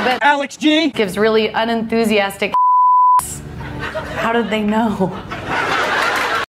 I bet Alex G. gives really unenthusiastic. How did they know?